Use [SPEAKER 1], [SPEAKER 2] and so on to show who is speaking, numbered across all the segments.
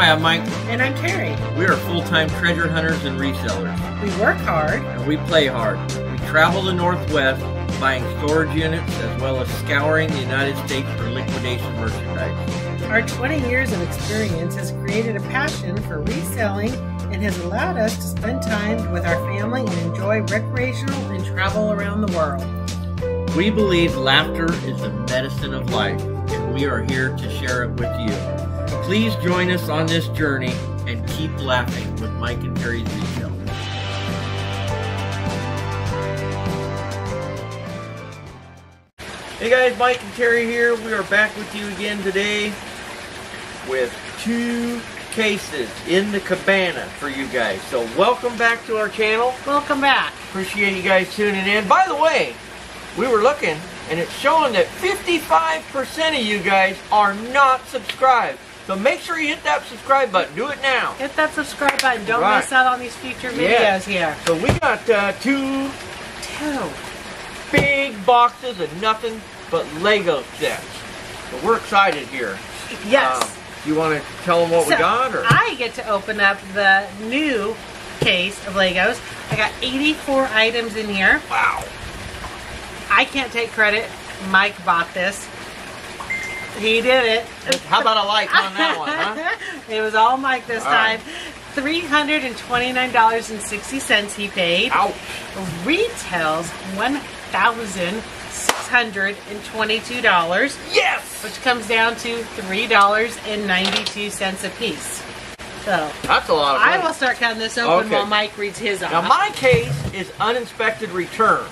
[SPEAKER 1] Hi, I'm Mike.
[SPEAKER 2] And I'm Terri.
[SPEAKER 1] We are full-time treasure hunters and resellers.
[SPEAKER 2] We work hard.
[SPEAKER 1] And we play hard. We travel the Northwest buying storage units as well as scouring the United States for liquidation merchandise.
[SPEAKER 2] Our 20 years of experience has created a passion for reselling and has allowed us to spend time with our family and enjoy recreational and travel around the world.
[SPEAKER 1] We believe laughter is the medicine of life, and we are here to share it with you. Please join us on this journey and keep laughing with Mike and Terri's Retail. Hey guys, Mike and Terri here. We are back with you again today with two cases in the cabana for you guys. So welcome back to our channel.
[SPEAKER 2] Welcome back.
[SPEAKER 1] Appreciate you guys tuning in. By the way, we were looking and it's showing that 55% of you guys are not subscribed. So make sure you hit that subscribe button. Do it now.
[SPEAKER 2] Hit that subscribe button. Don't
[SPEAKER 1] Right.
[SPEAKER 2] miss out on these future videos
[SPEAKER 1] Yeah.
[SPEAKER 2] here.
[SPEAKER 1] So we got uh, two
[SPEAKER 2] Two.
[SPEAKER 1] big boxes of nothing but Lego sets. So we're excited here.
[SPEAKER 2] Yes.
[SPEAKER 1] Um, you want to tell them what we got? or
[SPEAKER 2] I get to open up the new case of Legos. I got 84 items in here.
[SPEAKER 1] Wow.
[SPEAKER 2] I can't take credit. Mike bought this. He did it.
[SPEAKER 1] How about a like on that one, huh?
[SPEAKER 2] it was all Mike this
[SPEAKER 1] All
[SPEAKER 2] time. $329.60 he paid.
[SPEAKER 1] Ouch.
[SPEAKER 2] Retails $1,622,
[SPEAKER 1] Yes!
[SPEAKER 2] which comes down to $3.92 a piece. So,
[SPEAKER 1] That's a lot of money.
[SPEAKER 2] I will start counting this open
[SPEAKER 1] Okay.
[SPEAKER 2] while Mike reads his off.
[SPEAKER 1] Now my case is uninspected returns.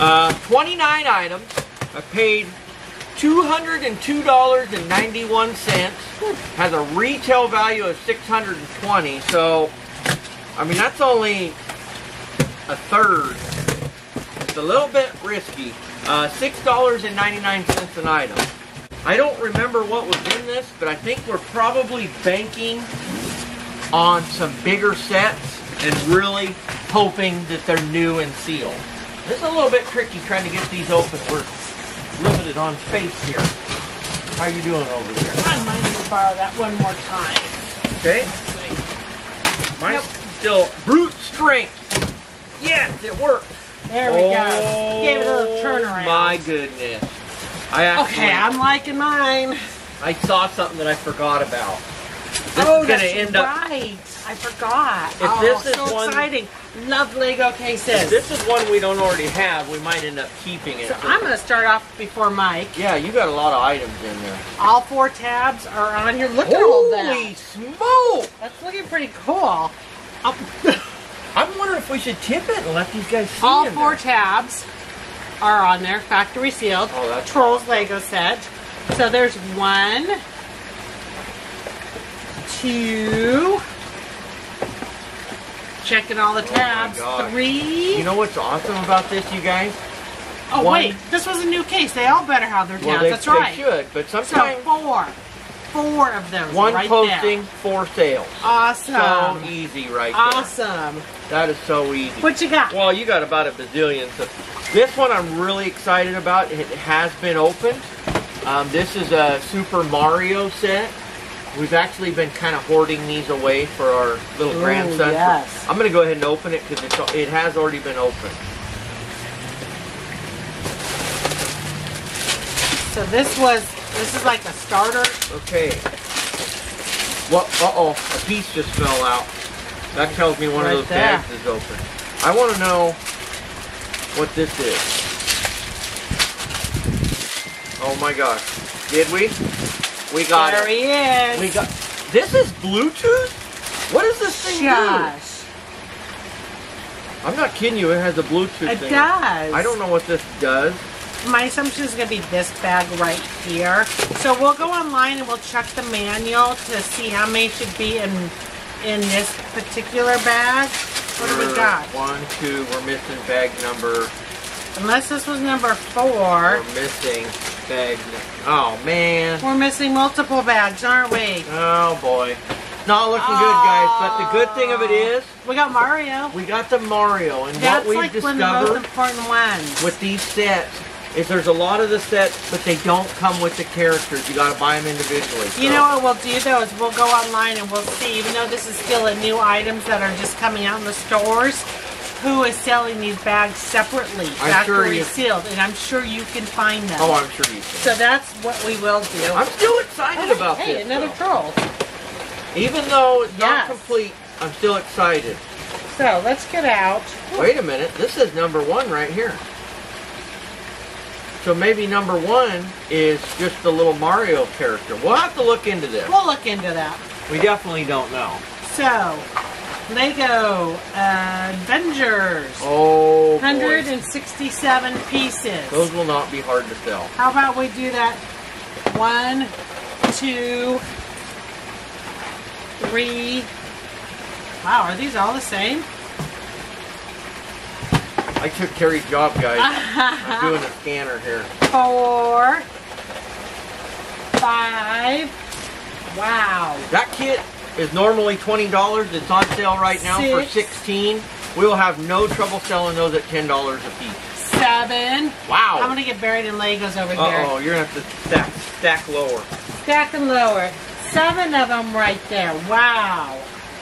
[SPEAKER 1] Uh, 29 items. I paid $202.91. Has a retail value of 620 So, I mean, that's only a third. It's a little bit risky. Uh, $6.99 an item. I don't remember what was in this, but I think we're probably banking on some bigger sets and really hoping that they're new and sealed. This is a little bit tricky trying to get these open. We're limited on space here. How you doing over there?
[SPEAKER 2] I might need to borrow that one more time.
[SPEAKER 1] Okay. Mine's still brute strength. Yes, it worked.
[SPEAKER 2] There we go. Oh Gave it a little turnaround.
[SPEAKER 1] Oh My goodness. I actually,
[SPEAKER 2] Okay, I'm liking mine.
[SPEAKER 1] I saw something that I forgot about. This
[SPEAKER 2] oh,
[SPEAKER 1] is gonna
[SPEAKER 2] that's
[SPEAKER 1] end up
[SPEAKER 2] right. I forgot.
[SPEAKER 1] If
[SPEAKER 2] oh,
[SPEAKER 1] this is
[SPEAKER 2] so
[SPEAKER 1] one-
[SPEAKER 2] exciting. Love Lego cases.
[SPEAKER 1] If this is one we don't already have, we might end up keeping it.
[SPEAKER 2] so I'm going to start off before Mike.
[SPEAKER 1] Yeah, you got a lot of items in there.
[SPEAKER 2] All four tabs are on here. Look at all that.
[SPEAKER 1] Holy
[SPEAKER 2] that.
[SPEAKER 1] smoke!
[SPEAKER 2] That's looking pretty cool.
[SPEAKER 1] I'm wondering if we should tip it and let these guys see
[SPEAKER 2] all four
[SPEAKER 1] there.
[SPEAKER 2] tabs are on there. Factory sealed.
[SPEAKER 1] Oh, that's
[SPEAKER 2] Trolls Lego set. So there's one, two, checking all the tabs,
[SPEAKER 1] gosh.
[SPEAKER 2] three.
[SPEAKER 1] You know what's awesome about this, you guys?
[SPEAKER 2] oh
[SPEAKER 1] one-
[SPEAKER 2] wait, this was a new case. They all better have their tabs.
[SPEAKER 1] Well, they,
[SPEAKER 2] That's
[SPEAKER 1] they
[SPEAKER 2] right.
[SPEAKER 1] should, but
[SPEAKER 2] So
[SPEAKER 1] sometimes
[SPEAKER 2] four, four of those.
[SPEAKER 1] one
[SPEAKER 2] right
[SPEAKER 1] posting,
[SPEAKER 2] There.
[SPEAKER 1] four sales.
[SPEAKER 2] Awesome.
[SPEAKER 1] So easy right
[SPEAKER 2] awesome.
[SPEAKER 1] there. That is so easy.
[SPEAKER 2] What you got?
[SPEAKER 1] Well, you got about a bazillion. So this one I'm really excited about. It has been opened. Um, this is a Super Mario set. We've actually been kind of hoarding these away for our little
[SPEAKER 2] Ooh,
[SPEAKER 1] grandson.
[SPEAKER 2] yes.
[SPEAKER 1] I'm going to go ahead and open it because it has already been opened.
[SPEAKER 2] So this was this is like a starter.
[SPEAKER 1] Okay. Well, uh-oh, a piece just fell out. That tells me one
[SPEAKER 2] Right
[SPEAKER 1] of those
[SPEAKER 2] there.
[SPEAKER 1] bags is open. I want to know what this is. Oh my gosh. Did we? We got
[SPEAKER 2] there
[SPEAKER 1] it.
[SPEAKER 2] he is.
[SPEAKER 1] We got This is Bluetooth? What is this thing
[SPEAKER 2] Shush.
[SPEAKER 1] do? I'm not kidding you, it has a Bluetooth
[SPEAKER 2] It
[SPEAKER 1] thing.
[SPEAKER 2] does.
[SPEAKER 1] I don't know what this does.
[SPEAKER 2] My assumption is going to be this bag right here. So we'll go online and we'll check the manual to see how many should be in in this particular bag. What do we got?
[SPEAKER 1] One, two, we're missing bag number.
[SPEAKER 2] Unless this was number four,
[SPEAKER 1] We're missing bag number. Oh man.
[SPEAKER 2] we're missing multiple bags, aren't we?
[SPEAKER 1] Oh boy. Not looking good, guys, but the good thing of it is,
[SPEAKER 2] We got Mario.
[SPEAKER 1] we got the Mario, and
[SPEAKER 2] That's
[SPEAKER 1] what we've
[SPEAKER 2] like one of the most important ones.
[SPEAKER 1] with these sets is there's a lot of the sets, but they don't come with the characters. You got to buy them individually.
[SPEAKER 2] You know what we'll do though is we'll go online and we'll see, even though this is still a new items that are just coming out in the stores, who is selling these bags separately,
[SPEAKER 1] I'm sure
[SPEAKER 2] factory
[SPEAKER 1] you-
[SPEAKER 2] sealed, and I'm sure you can find them.
[SPEAKER 1] Oh, I'm sure you can.
[SPEAKER 2] so that's what we will do.
[SPEAKER 1] I'm still excited
[SPEAKER 2] Oh,
[SPEAKER 1] about
[SPEAKER 2] hey,
[SPEAKER 1] this.
[SPEAKER 2] another
[SPEAKER 1] though.
[SPEAKER 2] troll.
[SPEAKER 1] Even though it's not
[SPEAKER 2] Yes.
[SPEAKER 1] complete, I'm still excited.
[SPEAKER 2] So let's get out.
[SPEAKER 1] Wait a minute, this is number one right here. So maybe number one is just the little Mario character. We'll have to look into this.
[SPEAKER 2] We'll look into that.
[SPEAKER 1] We definitely don't know.
[SPEAKER 2] So, Lego uh, Avengers.
[SPEAKER 1] Oh, boy.
[SPEAKER 2] 167 pieces.
[SPEAKER 1] Those will not be hard to sell.
[SPEAKER 2] How about we do that? One, two, three. Wow, are these all the same?
[SPEAKER 1] I took Terri's job, guys. I'm doing a scanner here.
[SPEAKER 2] Four, five. Wow.
[SPEAKER 1] That kit is normally $20. It's on sale right now for
[SPEAKER 2] Six.
[SPEAKER 1] 16 We'll have no trouble selling those at $10 a piece.
[SPEAKER 2] Seven.
[SPEAKER 1] Wow.
[SPEAKER 2] I'm gonna get buried in Legos over
[SPEAKER 1] Uh-oh,
[SPEAKER 2] here.
[SPEAKER 1] you're going to have to stack, stack lower.
[SPEAKER 2] Stack and lower. Seven of them right there. Wow.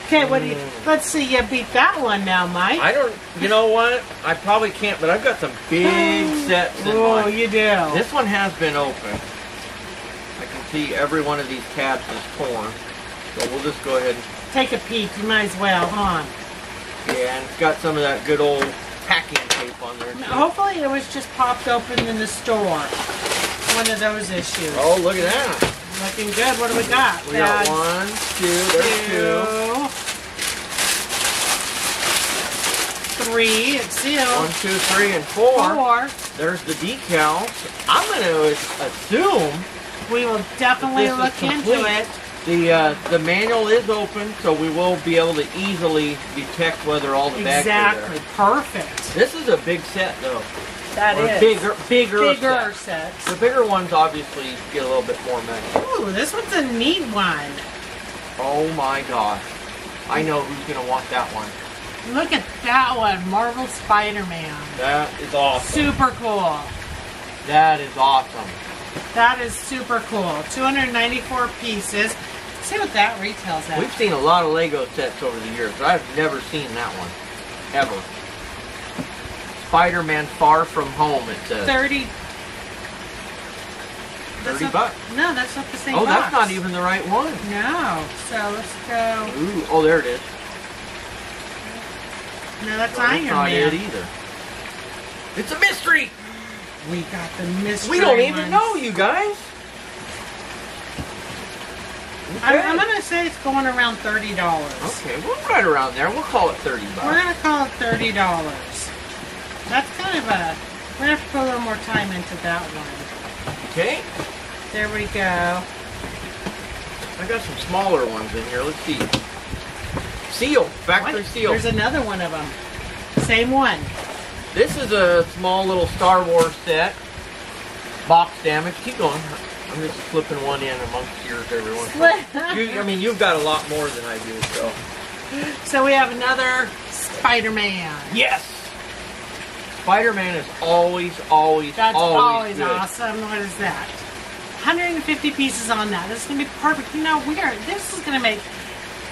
[SPEAKER 2] Okay, what do you?
[SPEAKER 1] Mm.
[SPEAKER 2] Let's see. You beat that one now, Mike.
[SPEAKER 1] I don't, you know what? I probably can't, but I've got some big sets in
[SPEAKER 2] Oh, you do.
[SPEAKER 1] This one has been open. I can see every one of these tabs is torn. So we'll just go ahead and,
[SPEAKER 2] Take a peek. You might as well, huh?
[SPEAKER 1] yeah, and it's got some of that good old packing tape on there. too.
[SPEAKER 2] Hopefully, it was just popped open in the store. One of those issues.
[SPEAKER 1] Oh, look at that.
[SPEAKER 2] Looking good. What do we got?
[SPEAKER 1] We got
[SPEAKER 2] Bags,
[SPEAKER 1] one, two, there's two.
[SPEAKER 2] three. It's sealed.
[SPEAKER 1] One, two, three, and four.
[SPEAKER 2] Four.
[SPEAKER 1] There's the decals. I'm going to assume
[SPEAKER 2] We will definitely look into it.
[SPEAKER 1] The uh, the manual is open, so we will be able to easily detect whether all the bags are
[SPEAKER 2] Exactly. Perfect.
[SPEAKER 1] This is a big set, though.
[SPEAKER 2] That
[SPEAKER 1] Or
[SPEAKER 2] is
[SPEAKER 1] bigger, bigger,
[SPEAKER 2] bigger
[SPEAKER 1] set.
[SPEAKER 2] sets.
[SPEAKER 1] The bigger ones obviously get a little bit more money.
[SPEAKER 2] Ooh, this one's a neat one.
[SPEAKER 1] Oh my gosh. I know who's gonna want that one.
[SPEAKER 2] Look at that one, Marvel Spider-Man.
[SPEAKER 1] That is awesome.
[SPEAKER 2] Super cool.
[SPEAKER 1] That is awesome.
[SPEAKER 2] That is super cool. 294 pieces. See what that retails at.
[SPEAKER 1] We've seen a lot of Lego sets over the years, I've never seen that one. Ever. Spider-Man Far From Home, it says.
[SPEAKER 2] 30. That's
[SPEAKER 1] 30
[SPEAKER 2] not-
[SPEAKER 1] bucks.
[SPEAKER 2] No, that's not the same
[SPEAKER 1] Oh, that's not even the right one.
[SPEAKER 2] No. So let's go.
[SPEAKER 1] Ooh, oh, there it is.
[SPEAKER 2] No, that's
[SPEAKER 1] that's
[SPEAKER 2] Iron
[SPEAKER 1] not
[SPEAKER 2] Man.
[SPEAKER 1] it either. It's a mystery.
[SPEAKER 2] We got the mystery.
[SPEAKER 1] We don't even
[SPEAKER 2] ones.
[SPEAKER 1] know, you guys.
[SPEAKER 2] I'm, I'm gonna say it's going around thirty dollars.
[SPEAKER 1] Okay, we'll right around there. We'll call it 30 bucks.
[SPEAKER 2] We're gonna call it thirty dollars. That's kind of a. We're gonna have to put a little more time into that one.
[SPEAKER 1] Okay.
[SPEAKER 2] There we go.
[SPEAKER 1] I got some smaller ones in here. Let's see. Seal, factory
[SPEAKER 2] What?
[SPEAKER 1] seal.
[SPEAKER 2] There's another one of them. Same one.
[SPEAKER 1] This is a small little Star Wars set. Box damage. Keep going. I'm just slipping one in amongst yours every once in a while. You, I mean, you've got a lot more than I do, so.
[SPEAKER 2] So we have another Spider-Man.
[SPEAKER 1] Yes! Spider-Man is always, always,
[SPEAKER 2] That's
[SPEAKER 1] always,
[SPEAKER 2] always,
[SPEAKER 1] good.
[SPEAKER 2] awesome. What is that? 150 pieces on that. This is gonna be perfect. You know, we are. This is gonna make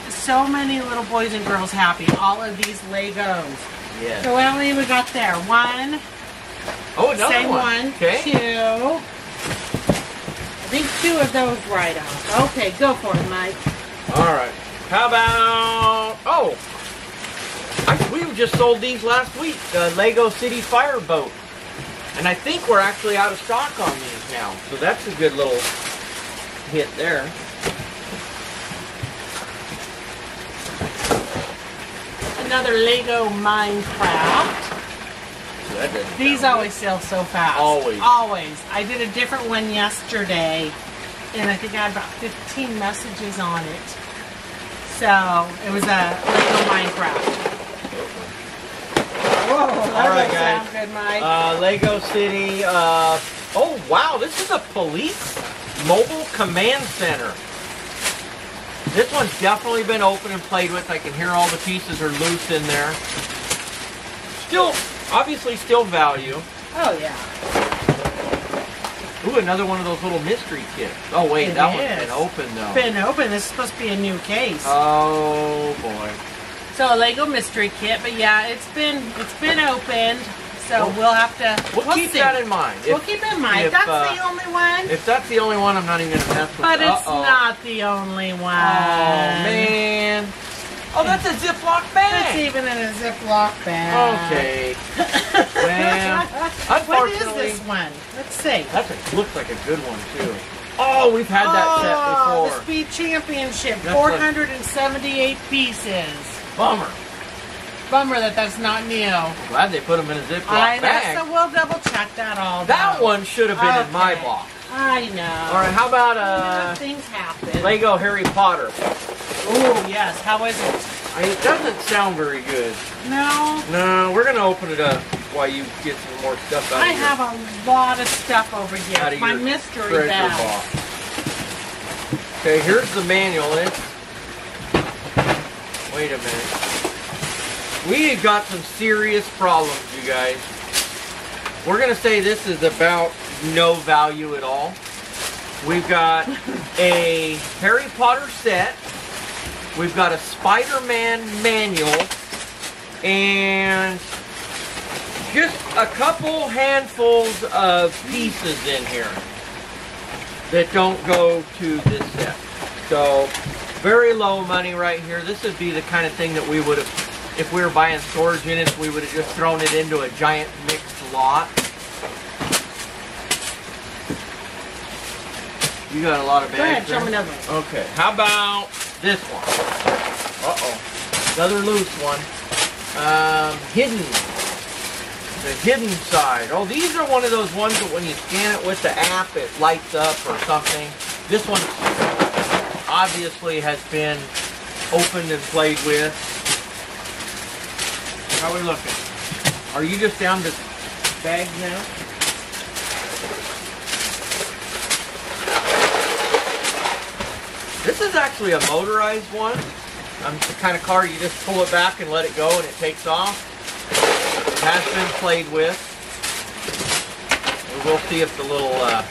[SPEAKER 2] so many little boys and girls happy. All of these Legos.
[SPEAKER 1] Yes.
[SPEAKER 2] So how many we got there? One.
[SPEAKER 1] Oh, another
[SPEAKER 2] Same
[SPEAKER 1] one.
[SPEAKER 2] one.
[SPEAKER 1] Okay.
[SPEAKER 2] Two. Think two of those right off. Okay, go for it, Mike.
[SPEAKER 1] All right. How about? Oh, I, we just sold these last week. The Lego City Fireboat, and I think we're actually out of stock on these now. So that's a good little hit there.
[SPEAKER 2] Another Lego Minecraft.
[SPEAKER 1] That
[SPEAKER 2] These always sell so fast.
[SPEAKER 1] Always.
[SPEAKER 2] Always. I did a different one yesterday, and I think I had about 15 messages on it. So it was a Lego Minecraft. Whoa, that
[SPEAKER 1] All right, guys.
[SPEAKER 2] good, Mike.
[SPEAKER 1] Uh, Lego City. Uh, oh wow, this is a police mobile command center. This one's definitely been opened and played with. I can hear all the pieces are loose in there. Still, obviously, still value.
[SPEAKER 2] oh yeah.
[SPEAKER 1] Ooh, another one of those little mystery kits. Oh wait,
[SPEAKER 2] It
[SPEAKER 1] that one's been open though.
[SPEAKER 2] Been open. This is supposed to be a new case.
[SPEAKER 1] Oh boy.
[SPEAKER 2] So a Lego mystery kit, but yeah, it's been it's been opened. So
[SPEAKER 1] We'll-
[SPEAKER 2] we'll have to.
[SPEAKER 1] We'll, keep
[SPEAKER 2] see.
[SPEAKER 1] that in mind.
[SPEAKER 2] We'll keep in mind.
[SPEAKER 1] if,
[SPEAKER 2] that's
[SPEAKER 1] uh,
[SPEAKER 2] the only one.
[SPEAKER 1] if that's the only one, I'm not even gonna mess with. It.
[SPEAKER 2] But it's
[SPEAKER 1] Uh-oh.
[SPEAKER 2] not the only one.
[SPEAKER 1] Oh man. Oh, that's a Ziploc
[SPEAKER 2] It's
[SPEAKER 1] bag.
[SPEAKER 2] even in a Ziploc bag.
[SPEAKER 1] Okay. Well,
[SPEAKER 2] what is
[SPEAKER 1] unfortunately-
[SPEAKER 2] this one? Let's see.
[SPEAKER 1] That looks like a good one too. Oh, we've had that
[SPEAKER 2] oh,
[SPEAKER 1] set
[SPEAKER 2] the
[SPEAKER 1] before.
[SPEAKER 2] Speed Championship,
[SPEAKER 1] That's
[SPEAKER 2] 478 pieces.
[SPEAKER 1] Bummer.
[SPEAKER 2] Bummer that that's not new.
[SPEAKER 1] Glad they put them in a Ziploc
[SPEAKER 2] I know,
[SPEAKER 1] bag.
[SPEAKER 2] so we'll double check that all.
[SPEAKER 1] that
[SPEAKER 2] though.
[SPEAKER 1] one should have been in my
[SPEAKER 2] Okay.
[SPEAKER 1] box.
[SPEAKER 2] I know.
[SPEAKER 1] All right, how about
[SPEAKER 2] You know,
[SPEAKER 1] uh,
[SPEAKER 2] things happen.
[SPEAKER 1] Lego Harry Potter?
[SPEAKER 2] Oh yes, how is it?
[SPEAKER 1] I, it doesn't sound very good.
[SPEAKER 2] No,
[SPEAKER 1] No, we're gonna open it up while you get some more stuff out
[SPEAKER 2] I
[SPEAKER 1] of your,
[SPEAKER 2] have a lot of stuff over here. My mystery bag.
[SPEAKER 1] box. Okay, here's the manual. It's, wait a minute. We have got some serious problems, you guys. We're gonna say this is about no value at all. We've got a Harry Potter set. We've got a Spider-Man manual and just a couple handfuls of pieces in here that don't go to this set. So very low money right here. This would be the kind of thing that we would have, if we were buying storage units, we would have just thrown it into a giant mixed lot. You got a lot of
[SPEAKER 2] Go ahead, show me another one.
[SPEAKER 1] Okay, how about this one? Uh-oh. Another loose one. Um, hidden. The hidden side. Oh, these are one of those ones that when you scan it with the app, it lights up or something. This one obviously has been opened and played with. How are we looking? Are you just down to bags now? This is actually a motorized one. Um, the kind of car you just pull it back and let it go and it takes off. It has been played with. We will see if the little uh,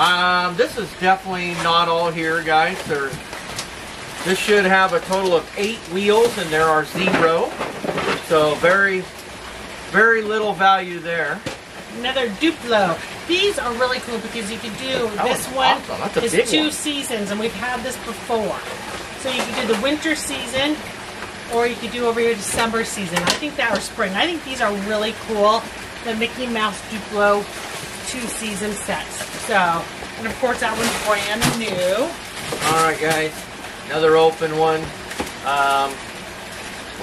[SPEAKER 1] Um, this is definitely not all here, guys. There, this should have a total of eight wheels, and there are zero. So very, very little value there.
[SPEAKER 2] Another Duplo. These are really cool because you can do
[SPEAKER 1] That
[SPEAKER 2] this one
[SPEAKER 1] awesome.
[SPEAKER 2] Is two
[SPEAKER 1] one.
[SPEAKER 2] seasons, and we've had this before. So you can do the winter season, or you could do over here December season. I think that or spring. I think these are really cool. The Mickey Mouse Duplo two season sets. So, and of course that one's brand new.
[SPEAKER 1] All right, guys. Another open one. Um,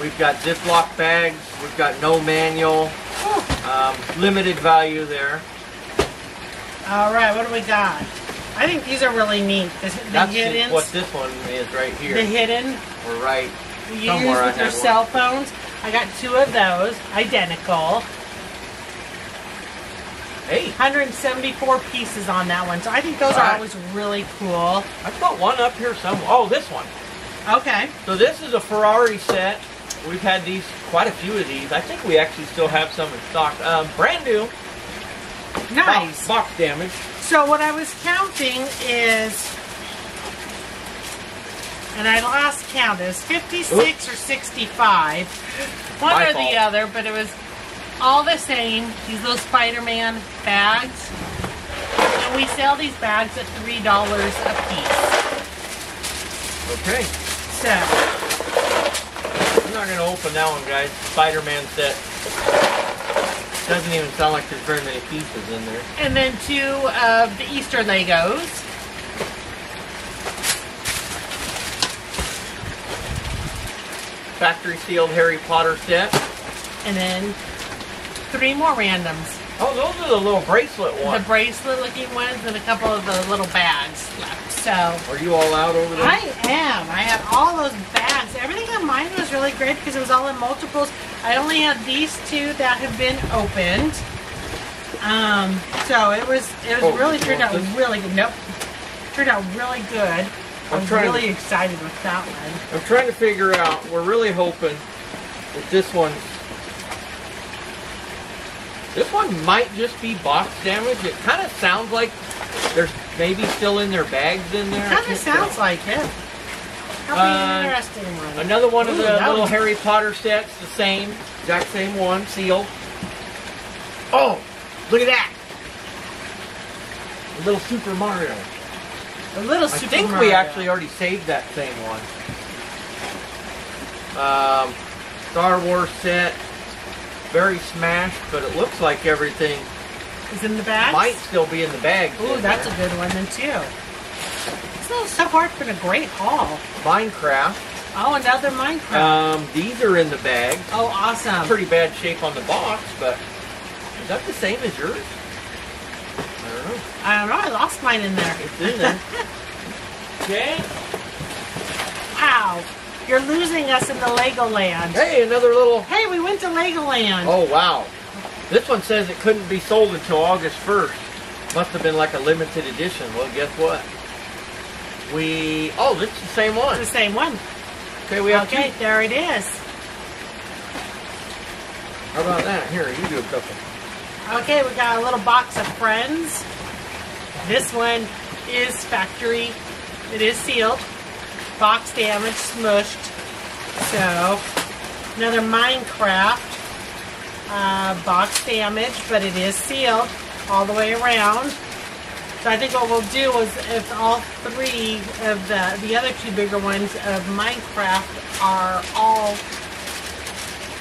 [SPEAKER 1] we've got Ziploc bags. We've got no manual. Um, limited value there.
[SPEAKER 2] All right, what do we got? I think these are really neat. The, the
[SPEAKER 1] That's
[SPEAKER 2] hidden,
[SPEAKER 1] what this one is right here.
[SPEAKER 2] the hidden
[SPEAKER 1] We're right.
[SPEAKER 2] you use with your cell phones. I got two of those, identical.
[SPEAKER 1] Hey,
[SPEAKER 2] 174 pieces on that one. So I think those are always really cool.
[SPEAKER 1] I've got one up here somewhere. Oh, this one.
[SPEAKER 2] Okay.
[SPEAKER 1] So this is a Ferrari set. We've had these, quite a few of these. I think we actually still have some in stock. Um, brand new.
[SPEAKER 2] Nice.
[SPEAKER 1] Box, box damage.
[SPEAKER 2] So what I was counting is, and I lost count, was 56 or 65. One
[SPEAKER 1] My
[SPEAKER 2] or
[SPEAKER 1] fault.
[SPEAKER 2] the other, but it was all the same. These little Spider-Man bags. And we sell these bags at $3 a piece.
[SPEAKER 1] Okay.
[SPEAKER 2] So,
[SPEAKER 1] To open that one, guys. Spider-Man set. Doesn't even sound like there's very many pieces in there.
[SPEAKER 2] and then two of the Easter Legos.
[SPEAKER 1] Factory sealed Harry Potter set.
[SPEAKER 2] And then three more randoms.
[SPEAKER 1] Oh, those are the little bracelet ones.
[SPEAKER 2] The bracelet looking ones and a couple of the little bags left. So
[SPEAKER 1] Are you all out over there?
[SPEAKER 2] I am. I have all those bags. Everything on mine was really great because it was all in multiples. I only had these two that have been opened. Um, so it was it was
[SPEAKER 1] Oh,
[SPEAKER 2] really turned out
[SPEAKER 1] this?
[SPEAKER 2] really good. Nope. Turned out really good.
[SPEAKER 1] I'm
[SPEAKER 2] was
[SPEAKER 1] trying to-
[SPEAKER 2] really excited with that one.
[SPEAKER 1] I'm trying to figure out. We're really hoping if this one. This one might just be box damage. It kind of sounds like there's maybe still in their bags in there. I
[SPEAKER 2] Kind of sounds
[SPEAKER 1] tell.
[SPEAKER 2] like it.
[SPEAKER 1] Uh,
[SPEAKER 2] interesting one.
[SPEAKER 1] Another one of the little
[SPEAKER 2] one's-
[SPEAKER 1] Harry Potter sets, the same, exact same one, sealed. Oh, look at that! A little Super Mario.
[SPEAKER 2] A little Super
[SPEAKER 1] I
[SPEAKER 2] Super
[SPEAKER 1] think we actually already saved that same one. Um, Star Wars set, very smashed, but it looks like everything
[SPEAKER 2] is in the bag.
[SPEAKER 1] might still be in the bag.
[SPEAKER 2] Ooh, that's a good one then too. So so far, it's been a great haul.
[SPEAKER 1] Minecraft.
[SPEAKER 2] Oh, another Minecraft.
[SPEAKER 1] Um, these are in the bag.
[SPEAKER 2] oh, awesome.
[SPEAKER 1] Pretty bad shape on the box, but is that the same as yours? I don't know.
[SPEAKER 2] I don't know. I lost mine in there.
[SPEAKER 1] It's in there. okay.
[SPEAKER 2] Wow. You're losing us in the Legoland.
[SPEAKER 1] Hey, another little.
[SPEAKER 2] Hey, we went to Legoland.
[SPEAKER 1] Oh wow. This one says it couldn't be sold until August 1st. Must have been like a limited edition. Well, guess what? We oh, it's the same one.
[SPEAKER 2] It's the same one.
[SPEAKER 1] Okay, we have
[SPEAKER 2] Okay,
[SPEAKER 1] two.
[SPEAKER 2] there it is.
[SPEAKER 1] How about that? Here, you do a couple.
[SPEAKER 2] Okay, we got a little box of Friends. This one is factory. It is sealed. Box damaged, smushed. So, another Minecraft. Uh, box damage, but it is sealed all the way around. So I think what we'll do is if all three of the, the other two bigger ones of Minecraft are all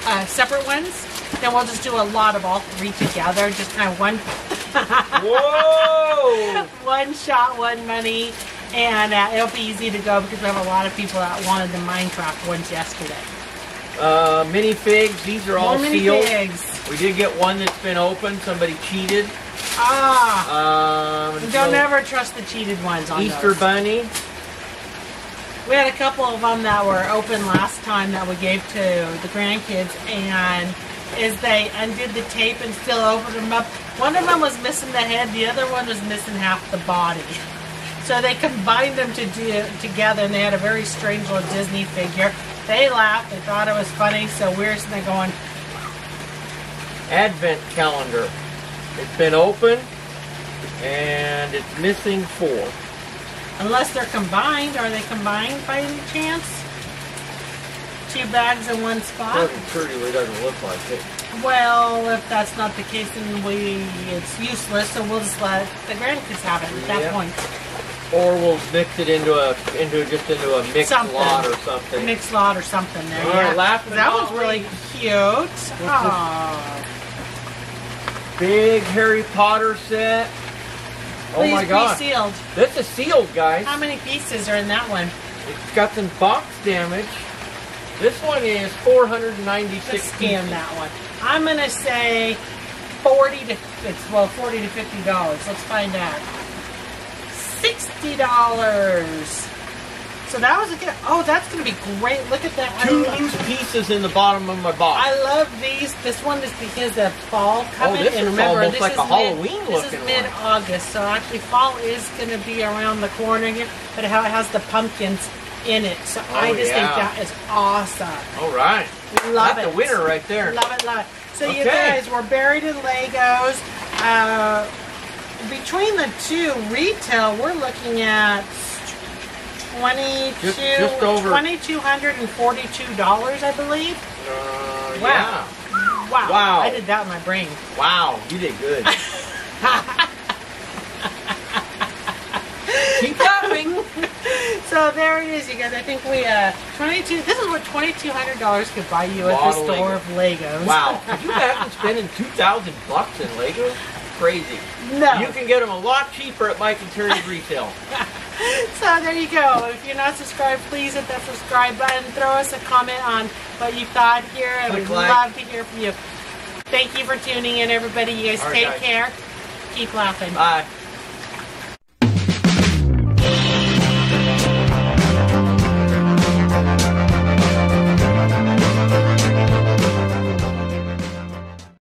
[SPEAKER 2] uh, separate ones, then we'll just do a lot of all three together, just kind of one
[SPEAKER 1] Whoa!
[SPEAKER 2] one shot, one money, and uh, it'll be easy to go because we have a lot of people that wanted the Minecraft ones yesterday.
[SPEAKER 1] Uh, minifigs. These are all
[SPEAKER 2] More
[SPEAKER 1] sealed.
[SPEAKER 2] minifigs.
[SPEAKER 1] We did get one that's been opened. Somebody cheated.
[SPEAKER 2] Ah,
[SPEAKER 1] Um,
[SPEAKER 2] don't
[SPEAKER 1] so
[SPEAKER 2] ever trust the cheated ones on
[SPEAKER 1] Easter
[SPEAKER 2] those.
[SPEAKER 1] Bunny.
[SPEAKER 2] We had a couple of them that were open last time that we gave to the grandkids, and as they undid the tape and still opened them up, one of them was missing the head, the other one was missing half the body. So they combined them to do, together, and they had a very strange little Disney figure. They laughed, they thought it was funny, so we're sitting there going,
[SPEAKER 1] Advent calendar. It's been open and it's missing four.
[SPEAKER 2] unless they're combined, are they combined by any chance? Two bags in one spot?
[SPEAKER 1] Doesn't certainly doesn't look like it.
[SPEAKER 2] Well, if that's not the case, then we it's useless, so we'll just let the grandkids have it at that point.
[SPEAKER 1] Or we'll mix it into a into just into a mixed
[SPEAKER 2] Something.
[SPEAKER 1] lot or something.
[SPEAKER 2] mixed lot or something there.
[SPEAKER 1] All
[SPEAKER 2] yeah.
[SPEAKER 1] right, last
[SPEAKER 2] that was really cute. Aw. Oh.
[SPEAKER 1] Big Harry Potter set. Oh
[SPEAKER 2] Please
[SPEAKER 1] my
[SPEAKER 2] be
[SPEAKER 1] god.
[SPEAKER 2] sealed.
[SPEAKER 1] That's a sealed, guys.
[SPEAKER 2] How many pieces are in that one?
[SPEAKER 1] It's got some box damage. This one is 496
[SPEAKER 2] Let's scan
[SPEAKER 1] pieces.
[SPEAKER 2] that one. I'm gonna say forty to it's well forty to fifty dollars. Let's find out. Sixty dollars. So that was a good. Oh, that's gonna be great. Look at that.
[SPEAKER 1] Two loose pieces in the bottom of my box.
[SPEAKER 2] I love these. This one is because of fall coming.
[SPEAKER 1] Oh, this
[SPEAKER 2] and
[SPEAKER 1] is
[SPEAKER 2] remember,
[SPEAKER 1] almost
[SPEAKER 2] this
[SPEAKER 1] like
[SPEAKER 2] is
[SPEAKER 1] a
[SPEAKER 2] mid-
[SPEAKER 1] Halloween
[SPEAKER 2] This is
[SPEAKER 1] looking one.
[SPEAKER 2] mid-August, so actually fall is going to be around the corner here. But how it has the pumpkins in it, so I
[SPEAKER 1] Oh,
[SPEAKER 2] just
[SPEAKER 1] yeah.
[SPEAKER 2] think that is awesome.
[SPEAKER 1] All right.
[SPEAKER 2] Love
[SPEAKER 1] That's
[SPEAKER 2] it.
[SPEAKER 1] the winner right there.
[SPEAKER 2] Love it, love it. So you guys, we're buried in Legos. Uh, between the two retail, we're looking at twenty-two,
[SPEAKER 1] Just- just over-
[SPEAKER 2] twenty-two hundred and forty-two dollars, I believe.
[SPEAKER 1] Uh,
[SPEAKER 2] Wow. Wow.
[SPEAKER 1] Wow.
[SPEAKER 2] I did that in my brain.
[SPEAKER 1] Wow. You did good. Keep laughing.
[SPEAKER 2] So there it is, you guys. I think we uh twenty-two. This is what twenty-two hundred dollars could buy you at the store
[SPEAKER 1] Lego.
[SPEAKER 2] of Legos.
[SPEAKER 1] Wow. Could you imagine spending 2000 bucks in Legos? Crazy.
[SPEAKER 2] no.
[SPEAKER 1] You can get them a lot cheaper at Mike and Terri's retail.
[SPEAKER 2] So there you go. If you're not subscribed, please hit that subscribe button. Throw us a comment on what you thought here. I would
[SPEAKER 1] like.
[SPEAKER 2] love to hear from you. Thank you for tuning in, everybody. You guys
[SPEAKER 1] All right,
[SPEAKER 2] take
[SPEAKER 1] guys.
[SPEAKER 2] care. Keep laughing.
[SPEAKER 1] Bye.